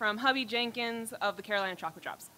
from Hubby Jenkins of the Carolina Chocolate Drops.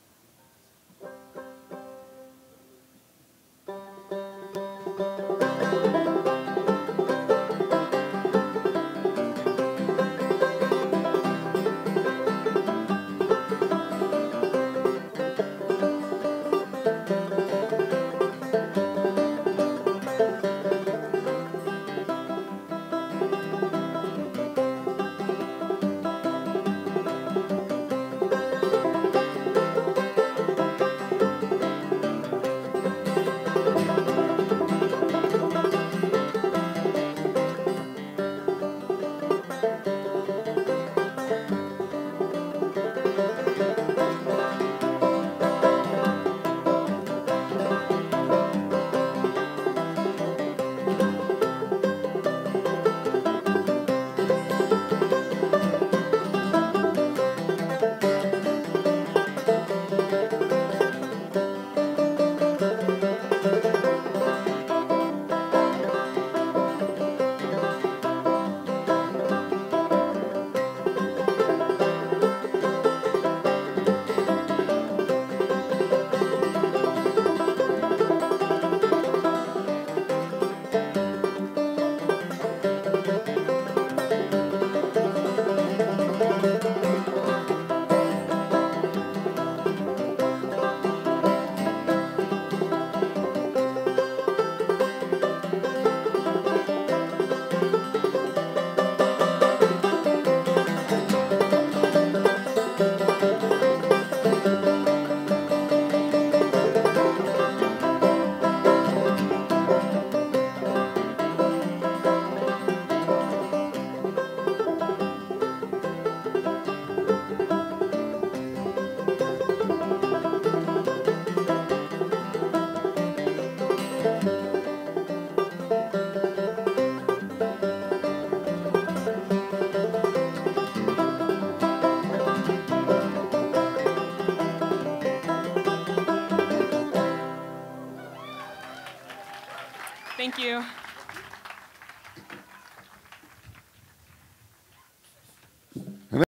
Thank you.